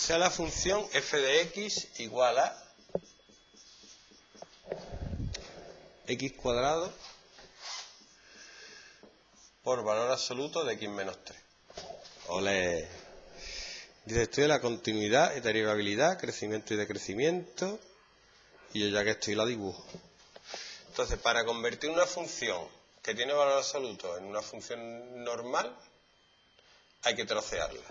sea la función f de x igual a x cuadrado por valor absoluto de x menos 3. Ole. Dice, estudia la continuidad y derivabilidad, crecimiento y decrecimiento, y yo ya que estoy la dibujo. Entonces, para convertir una función que tiene valor absoluto en una función normal, hay que trocearla.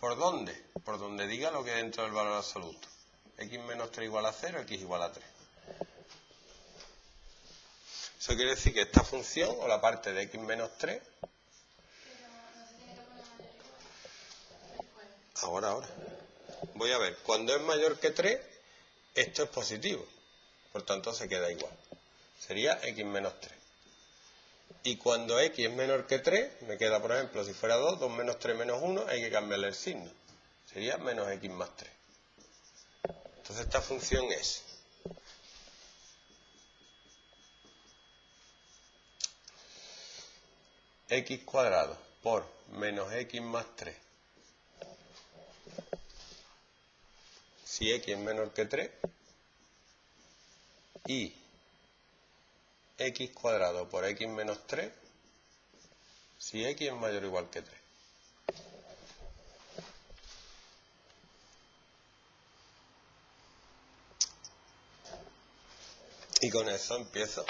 ¿Por dónde? Por donde diga lo que dentro del valor absoluto. x menos 3 igual a 0, x igual a 3. Eso quiere decir que esta función, o la parte de x menos 3, ahora, ahora, voy a ver, cuando es mayor que 3, esto es positivo, por tanto se queda igual. Sería x menos 3. Y cuando x es menor que 3, me queda, por ejemplo, si fuera 2, 2 menos 3 menos 1, hay que cambiarle el signo. Sería menos x más 3. Entonces esta función es x cuadrado por menos x más 3 si x es menor que 3 y x cuadrado por x menos 3 si x es mayor o igual que 3. Y con eso empiezo.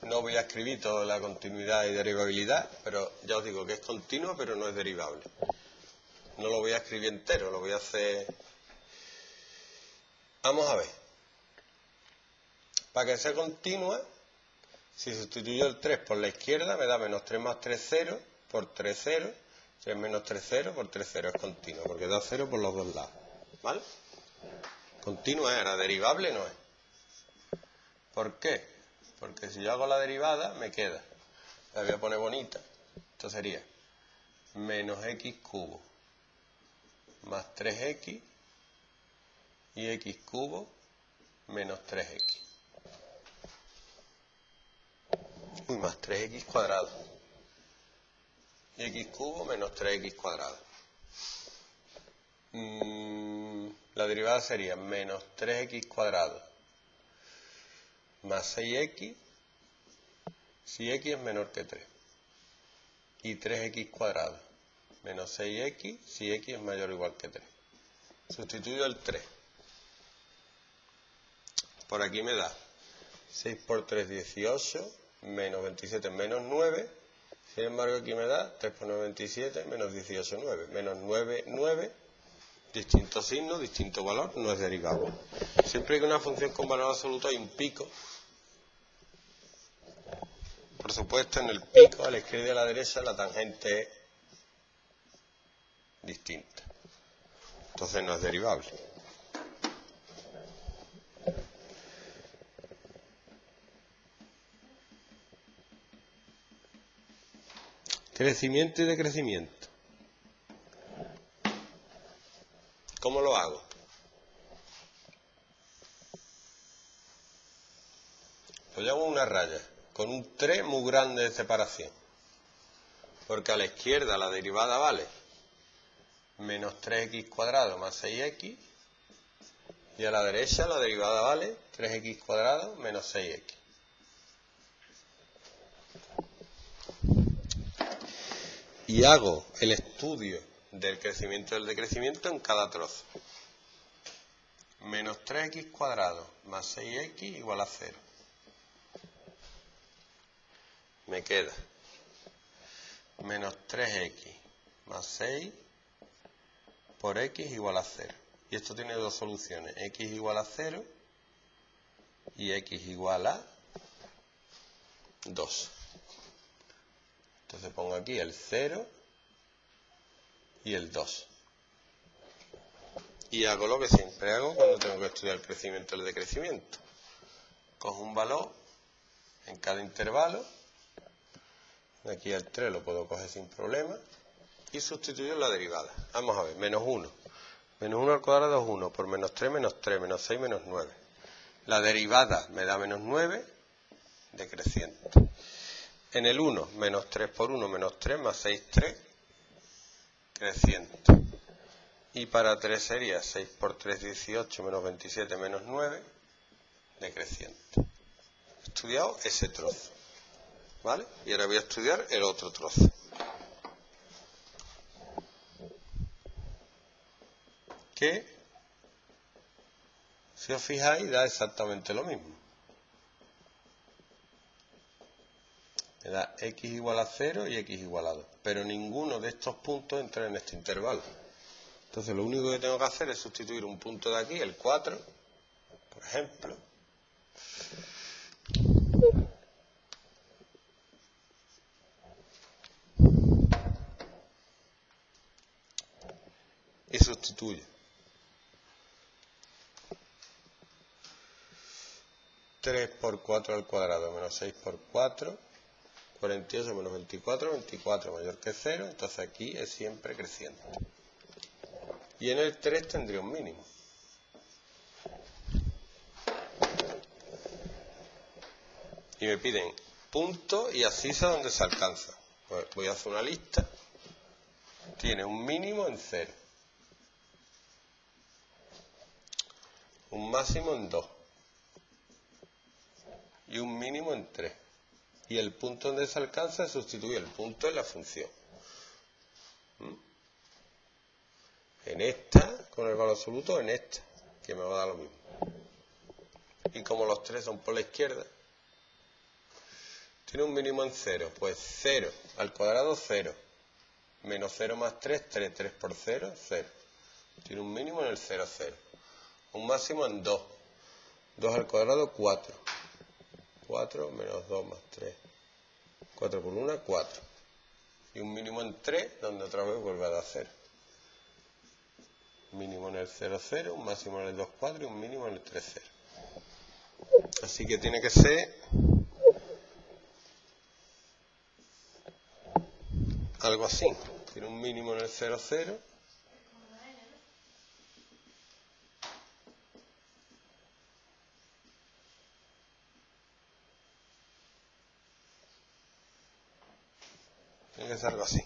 No voy a escribir toda la continuidad y derivabilidad, pero ya os digo que es continuo, pero no es derivable. No lo voy a escribir entero, lo voy a hacer... Vamos a ver. Para que sea continua, si sustituyo el 3 por la izquierda, me da menos 3 más 3, 0, por 3, 0. Si es menos 3, 0, por 3, 0 es continuo, porque da 0 por los dos lados. ¿Vale? Continua ahora derivable no es. ¿Por qué? Porque si yo hago la derivada, me queda. La voy a poner bonita. Esto sería menos x cubo más 3x y x cubo menos 3x. Uy, más 3x cuadrado. Y x cubo menos 3x cuadrado. Mm, la derivada sería menos 3x cuadrado más 6x si x es menor que 3 y 3x cuadrado menos 6x si x es mayor o igual que 3. Sustituyo el 3. Por aquí me da 6 por 3, 18, menos 27, menos 9. Sin embargo, aquí me da 3 por 9, 27, menos 18, 9. Menos 9, 9. Distinto signo, distinto valor, no es derivable. Siempre que una función con valor absoluto hay un pico por supuesto, en el pico, a la izquierda y a la derecha, la tangente es distinta. Entonces no es derivable. Crecimiento y decrecimiento. ¿Cómo lo hago? Pues yo hago una raya con un 3 muy grande de separación. Porque a la izquierda la derivada vale menos 3x cuadrado más 6x y a la derecha la derivada vale 3x cuadrado menos 6x. Y hago el estudio del crecimiento y del decrecimiento en cada trozo. Menos 3x cuadrado más 6x igual a 0 me queda menos 3x más 6 por x igual a 0. Y esto tiene dos soluciones, x igual a 0 y x igual a 2. Entonces pongo aquí el 0 y el 2. Y hago lo que siempre hago cuando tengo que estudiar el crecimiento y el decrecimiento. Cojo un valor en cada intervalo Aquí el 3 lo puedo coger sin problema. Y sustituyo la derivada. Vamos a ver, menos 1. Menos 1 al cuadrado es 1. Por menos 3, menos 3. Menos 6, menos 9. La derivada me da menos 9, decreciente. En el 1, menos 3 por 1, menos 3, más 6, 3, creciente. Y para 3 sería 6 por 3, 18, menos 27, menos 9, decreciente. Estudiado ese trozo. ¿Vale? Y ahora voy a estudiar el otro trozo. Que, si os fijáis, da exactamente lo mismo. Me da x igual a 0 y x igual a 2. Pero ninguno de estos puntos entra en este intervalo. Entonces lo único que tengo que hacer es sustituir un punto de aquí, el 4, por ejemplo. Y sustituyo. 3 por 4 al cuadrado menos 6 por 4, 48 menos 24, 24 mayor que 0, entonces aquí es siempre creciente. Y en el 3 tendría un mínimo. Y me piden punto y así es a donde se alcanza. Pues voy a hacer una lista. Tiene un mínimo en 0. Un máximo en 2. Y un mínimo en 3. Y el punto donde se alcanza sustituye el punto en la función. ¿Mm? en esta con el valor absoluto en esta, que me va a dar lo mismo. Y como los tres son por la izquierda, tiene un mínimo en 0, pues 0 al cuadrado 0, menos 0 más 3, 3, 3 por 0, 0. Tiene un mínimo en el 0, 0. Un máximo en 2, 2 al cuadrado 4, 4 menos 2 más 3, 4 por 1, 4. Y un mínimo en 3, donde otra vez vuelve a dar 0 mínimo en el 0, 0, un máximo en el 2, 4 y un mínimo en el 3, 0. Así que tiene que ser algo así. Tiene un mínimo en el 0, 0. Ser algo así.